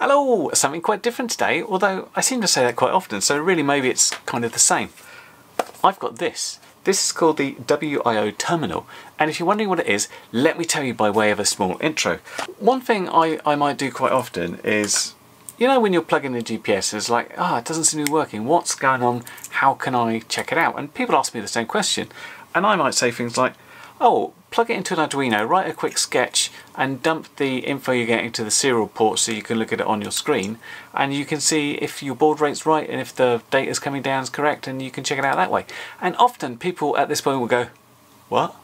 Hello! Something quite different today, although I seem to say that quite often, so really maybe it's kind of the same. I've got this. This is called the WIO terminal, and if you're wondering what it is, let me tell you by way of a small intro. One thing I, I might do quite often is, you know when you're plugging in GPS, it's like, ah, oh, it doesn't seem to be working, what's going on, how can I check it out? And people ask me the same question, and I might say things like, oh, plug it into an Arduino, write a quick sketch and dump the info you're getting to the serial port so you can look at it on your screen and you can see if your baud rate's right and if the data is coming down is correct and you can check it out that way. And often people at this point will go, what?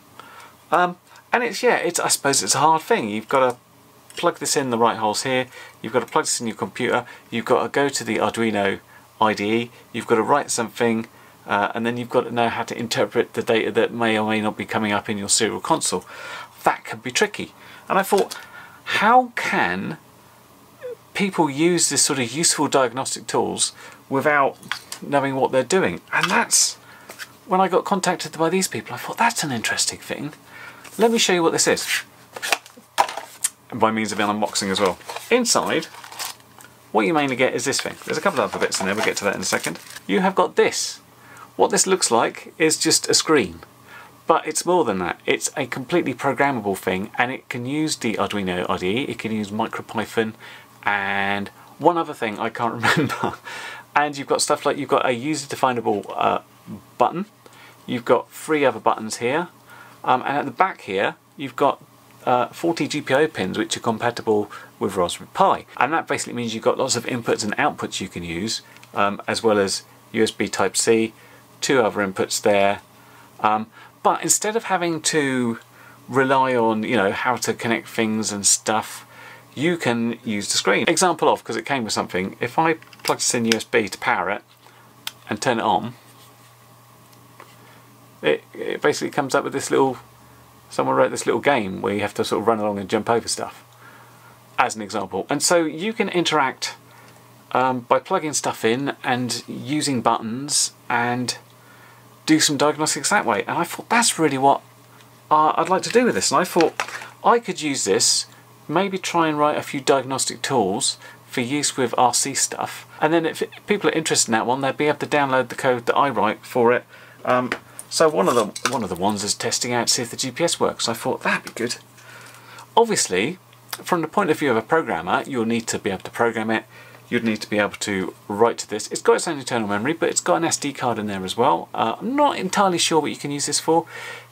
Um, and it's, yeah, it's I suppose it's a hard thing. You've got to plug this in the right holes here, you've got to plug this in your computer, you've got to go to the Arduino IDE, you've got to write something uh, and then you've got to know how to interpret the data that may or may not be coming up in your serial console. That could be tricky. And I thought, how can people use this sort of useful diagnostic tools without knowing what they're doing? And that's when I got contacted by these people, I thought that's an interesting thing. Let me show you what this is. by means of an unboxing as well. Inside, what you mainly get is this thing. There's a couple of other bits in there, we'll get to that in a second. You have got this. What this looks like is just a screen, but it's more than that. It's a completely programmable thing and it can use the Arduino IDE, it can use MicroPython and one other thing I can't remember. and you've got stuff like you've got a user definable uh, button, you've got three other buttons here, um, and at the back here you've got uh, 40 GPIO pins which are compatible with Raspberry Pi. And that basically means you've got lots of inputs and outputs you can use, um, as well as USB Type-C, two other inputs there. Um, but instead of having to rely on, you know, how to connect things and stuff, you can use the screen. Example of, because it came with something, if I plug this in USB to power it and turn it on, it, it basically comes up with this little, someone wrote this little game where you have to sort of run along and jump over stuff, as an example. And so you can interact um, by plugging stuff in and using buttons and do some diagnostics that way. And I thought that's really what uh, I'd like to do with this. And I thought I could use this, maybe try and write a few diagnostic tools for use with RC stuff. And then if, people are interested in that one, they'll be able to download the code that I write for it. Um, so one of the one of the ones is testing out to see if the GPS works. I thought that'd be good. Obviously, from the point of view of a programmer, you'll need to be able to program it you'd need to be able to write to this. It's got its own internal memory, but it's got an SD card in there as well. Uh, I'm not entirely sure what you can use this for.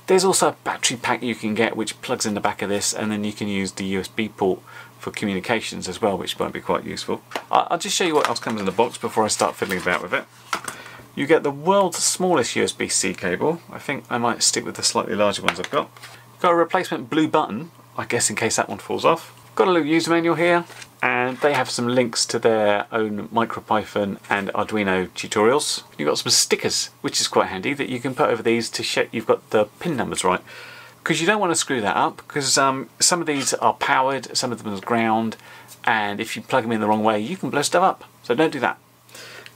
There's also a battery pack you can get which plugs in the back of this and then you can use the USB port for communications as well, which might be quite useful. I'll just show you what else comes in the box before I start fiddling about with it. You get the world's smallest USB-C cable. I think I might stick with the slightly larger ones I've got. Got a replacement blue button, I guess in case that one falls off. Got a little user manual here, and they have some links to their own MicroPython and Arduino tutorials. You've got some stickers, which is quite handy, that you can put over these to check you've got the pin numbers right. Because you don't want to screw that up, because um, some of these are powered, some of them are ground, and if you plug them in the wrong way, you can blow stuff up. So don't do that.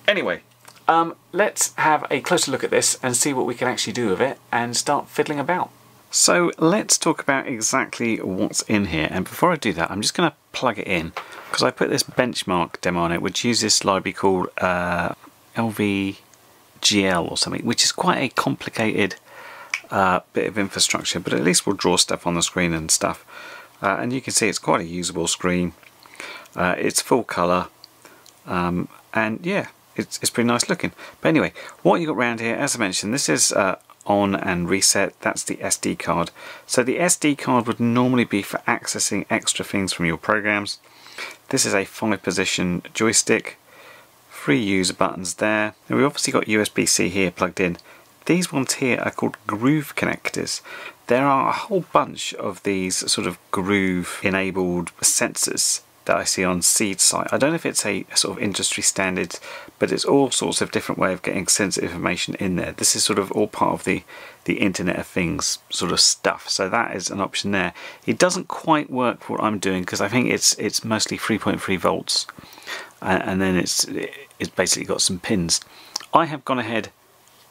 Anyway, um, let's have a closer look at this and see what we can actually do with it and start fiddling about. So let's talk about exactly what's in here. And before I do that I'm just going to plug it in because I put this benchmark demo on it which uses this library called uh, LVGL or something which is quite a complicated uh, bit of infrastructure but at least we'll draw stuff on the screen and stuff. Uh, and you can see it's quite a usable screen. Uh, it's full colour um, and yeah it's, it's pretty nice looking. But anyway what you got around here as I mentioned this is uh, on and reset. That's the SD card. So the SD card would normally be for accessing extra things from your programs. This is a five position joystick. Three user buttons there. And we've obviously got USB-C here plugged in. These ones here are called groove connectors. There are a whole bunch of these sort of groove enabled sensors that I see on Seeed site. I don't know if it's a sort of industry standard, but it's all sorts of different way of getting sensitive information in there. This is sort of all part of the the Internet of Things sort of stuff. So that is an option there. It doesn't quite work for what I'm doing because I think it's it's mostly 3.3 volts, and, and then it's it's basically got some pins. I have gone ahead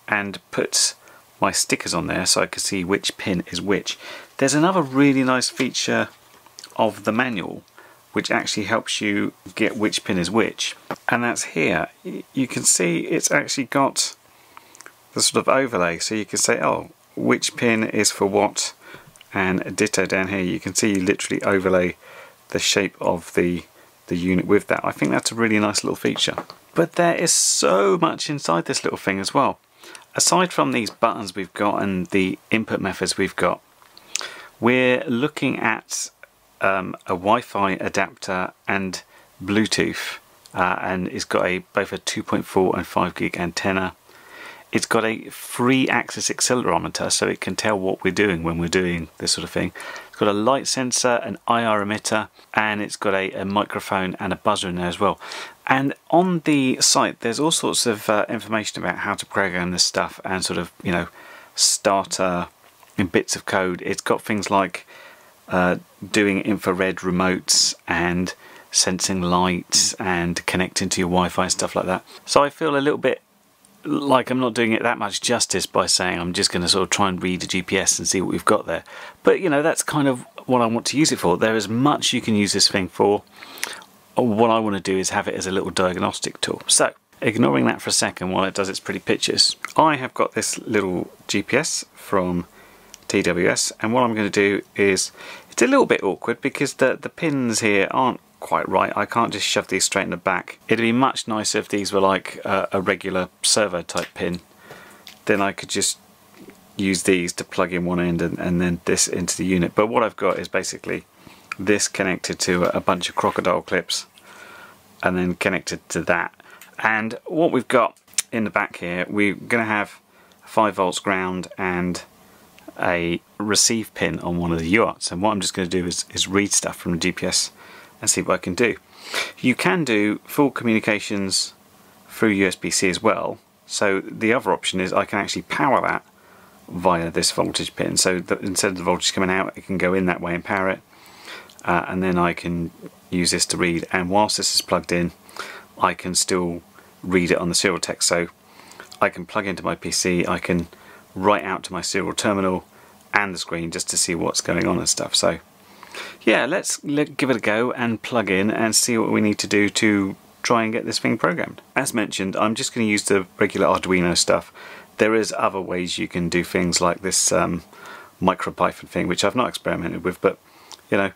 and put my stickers on there so I can see which pin is which. There's another really nice feature of the manual which actually helps you get which pin is which. And that's here. You can see it's actually got the sort of overlay. So you can say, oh, which pin is for what. And ditto down here, you can see you literally overlay the shape of the, the unit with that. I think that's a really nice little feature. But there is so much inside this little thing as well. Aside from these buttons we've got and the input methods we've got, we're looking at um, a Wi-Fi adapter and Bluetooth uh, and it's got a both a 2.4 and 5 gig antenna. It's got a free axis accelerometer so it can tell what we're doing when we're doing this sort of thing. It's got a light sensor, an IR emitter and it's got a, a microphone and a buzzer in there as well. And on the site there's all sorts of uh, information about how to program this stuff and sort of, you know, starter in bits of code. It's got things like uh, doing infrared remotes and sensing lights and connecting to your Wi-Fi stuff like that. So I feel a little bit like I'm not doing it that much justice by saying I'm just going to sort of try and read a GPS and see what we've got there. But you know, that's kind of what I want to use it for. There is much you can use this thing for. What I want to do is have it as a little diagnostic tool. So, ignoring that for a second while it does its pretty pictures, I have got this little GPS from TWS and what I'm going to do is it's a little bit awkward because the the pins here aren't quite right. I can't just shove these straight in the back. It'd be much nicer if these were like a, a regular servo type pin. Then I could just use these to plug in one end and, and then this into the unit. But what I've got is basically this connected to a bunch of crocodile clips and then connected to that. And what we've got in the back here we're going to have 5 volts ground and a receive pin on one of the UARTs and what I'm just going to do is, is read stuff from the GPS and see what I can do. You can do full communications through USB-C as well. So the other option is I can actually power that via this voltage pin. So instead of the voltage coming out it can go in that way and power it. Uh, and then I can use this to read. And whilst this is plugged in I can still read it on the serial text so I can plug into my PC I can write out to my serial terminal and the screen just to see what's going on and stuff. So yeah, let's give it a go and plug in and see what we need to do to try and get this thing programmed. As mentioned, I'm just going to use the regular Arduino stuff. There is other ways you can do things like this um, MicroPython thing, which I've not experimented with, but you know,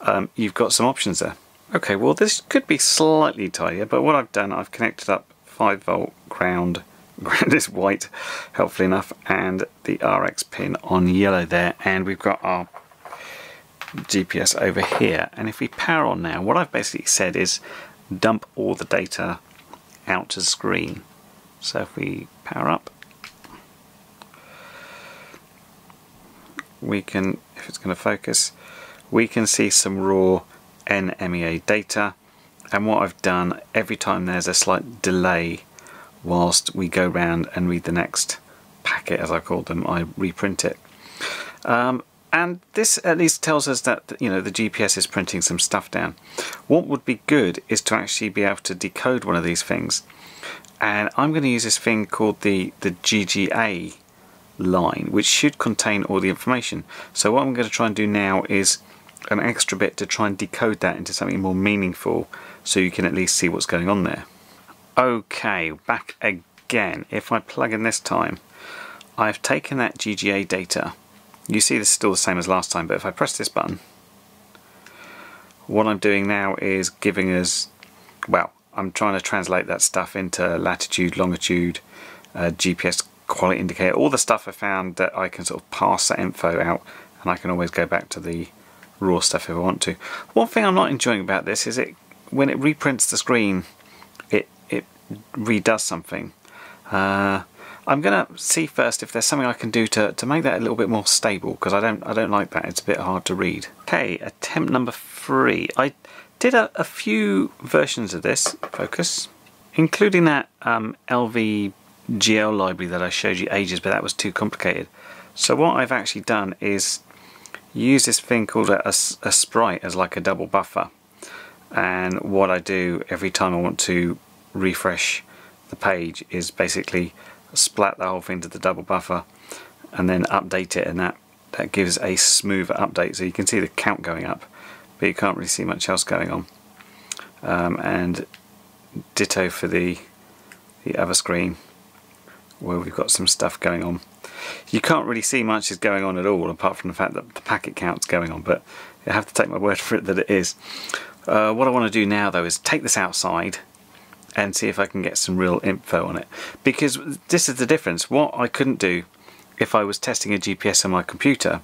um, you've got some options there. Okay, well this could be slightly tighter, but what I've done, I've connected up 5 volt ground ground is white helpfully enough and the RX pin on yellow there. And we've got our GPS over here. And if we power on now what I've basically said is dump all the data out to screen. So if we power up we can if it's going to focus we can see some raw NMEA data. And what I've done every time there's a slight delay whilst we go round and read the next packet as I call them I reprint it. Um, and this at least tells us that you know the GPS is printing some stuff down. What would be good is to actually be able to decode one of these things. And I'm going to use this thing called the the GGA line which should contain all the information. So what I'm going to try and do now is an extra bit to try and decode that into something more meaningful so you can at least see what's going on there Okay, back again. If I plug in this time, I've taken that GGA data. You see this is still the same as last time, but if I press this button, what I'm doing now is giving us, well, I'm trying to translate that stuff into latitude, longitude, uh, GPS quality indicator, all the stuff I found that I can sort of pass that info out and I can always go back to the raw stuff if I want to. One thing I'm not enjoying about this is it when it reprints the screen redoes something. Uh, I'm gonna see first if there's something I can do to, to make that a little bit more stable because I don't I don't like that. It's a bit hard to read. Okay, attempt number three. I did a, a few versions of this focus, including that um, LVGL library that I showed you ages, but that was too complicated. So what I've actually done is use this thing called a, a, a sprite as like a double buffer. And what I do every time I want to refresh the page is basically splat the whole thing to the double buffer and then update it and that that gives a smoother update so you can see the count going up but you can't really see much else going on. Um, and ditto for the the other screen where we've got some stuff going on. You can't really see much is going on at all apart from the fact that the packet count's going on but you have to take my word for it that it is. Uh, what I want to do now though is take this outside and see if I can get some real info on it because this is the difference. What I couldn't do if I was testing a GPS on my computer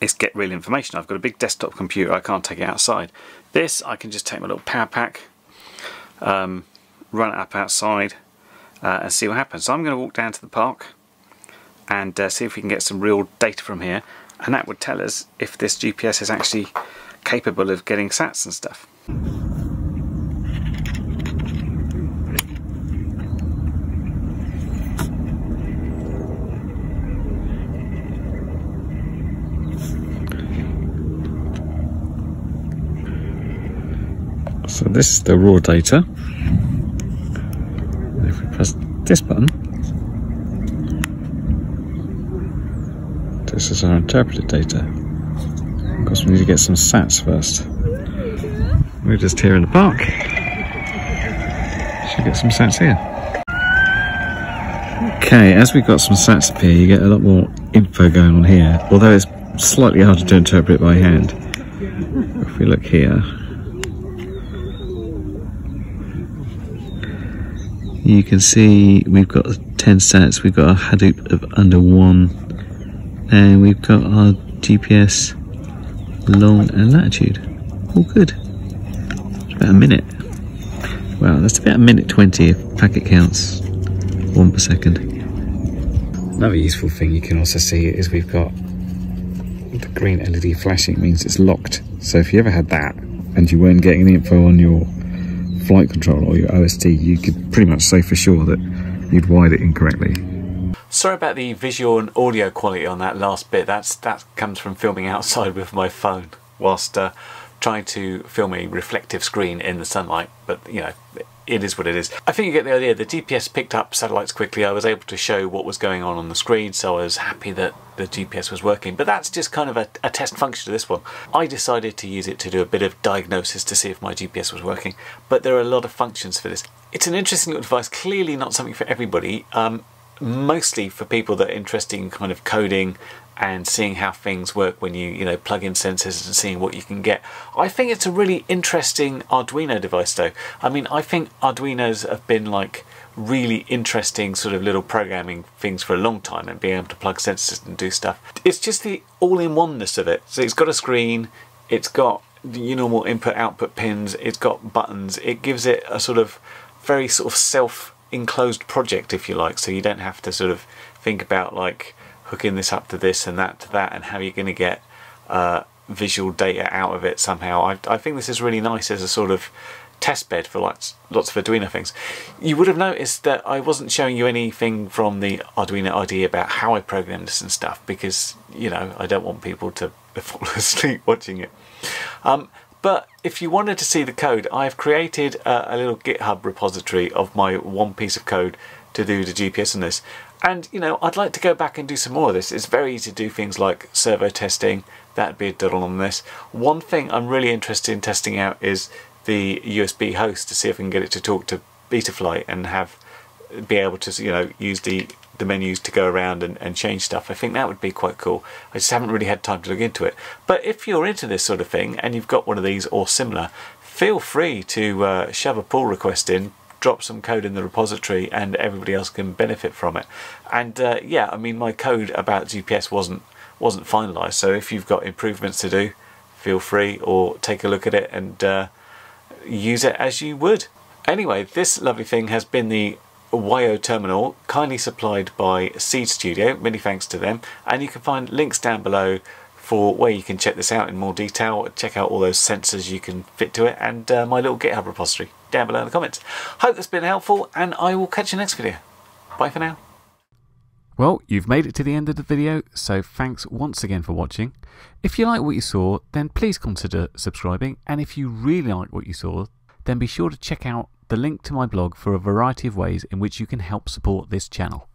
is get real information. I've got a big desktop computer, I can't take it outside. This I can just take my little power pack, um, run it up outside uh, and see what happens. So I'm going to walk down to the park and uh, see if we can get some real data from here and that would tell us if this GPS is actually capable of getting sats and stuff. So this is the raw data If we press this button, this is our interpreted data. Of course, we need to get some sats first. We're just here in the park. Should get some sats here. Okay, as we've got some sats up here, you get a lot more info going on here, although it's slightly harder to interpret by hand. If we look here, you can see we've got 10 sats, we've got a HDOP of under one, and we've got our GPS long and latitude. All good. It's about a minute. Wow, that's about a minute 20 if packet counts one per second. Another useful thing you can also see is we've got the green LED flashing means it's locked. So if you ever had that and you weren't getting the info on your flight control or your OSD, you could pretty much say for sure that you'd wired it incorrectly. Sorry about the visual and audio quality on that last bit. That's that comes from filming outside with my phone whilst uh, trying to film a reflective screen in the sunlight. But you know, it is what it is. I think you get the idea. The GPS picked up satellites quickly. I was able to show what was going on on the screen, so I was happy that the GPS was working. But that's just kind of a, a test function to this one. I decided to use it to do a bit of diagnosis to see if my GPS was working. But there are a lot of functions for this. It's an interesting little device. Clearly not something for everybody. Um, mostly for people that are interested in kind of coding and seeing how things work when you you know plug in sensors and seeing what you can get. I think it's a really interesting Arduino device though. I mean I think Arduinos have been like really interesting sort of little programming things for a long time and being able to plug sensors and do stuff. It's just the all-in-oneness of it. So it's got a screen, it's got your normal input output pins, it's got buttons, it gives it a sort of very sort of self enclosed project if you like so you don't have to sort of think about like hooking this up to this and that to that and how you're going to get uh, visual data out of it somehow. I, I think this is really nice as a sort of test bed for lots, lots of Arduino things. You would have noticed that I wasn't showing you anything from the Arduino IDE about how I programmed this and stuff because, you know, I don't want people to fall asleep watching it. Um, but if you wanted to see the code, I've created a, a little GitHub repository of my one piece of code to do the GPS on this. And, you know, I'd like to go back and do some more of this. It's very easy to do things like servo testing. That'd be a doodle on this. One thing I'm really interested in testing out is the USB host to see if I can get it to talk to Betaflight and have be able to, you know, use the the menus to go around and, and change stuff. I think that would be quite cool. I just haven't really had time to look into it. But if you're into this sort of thing and you've got one of these or similar, feel free to uh, shove a pull request in, drop some code in the repository and everybody else can benefit from it. And uh, yeah, I mean my code about GPS wasn't wasn't finalized, so if you've got improvements to do, feel free or take a look at it and uh, use it as you would. Anyway, this lovely thing has been the WIO terminal, kindly supplied by Seeed Studio, many thanks to them, and you can find links down below for where you can check this out in more detail, check out all those sensors you can fit to it, and uh, my little GitHub repository down below in the comments. Hope that's been helpful, and I will catch you next video. Bye for now. Well, you've made it to the end of the video, so thanks once again for watching. If you like what you saw, then please consider subscribing, and if you really like what you saw, then be sure to check out the link to my blog for a variety of ways in which you can help support this channel.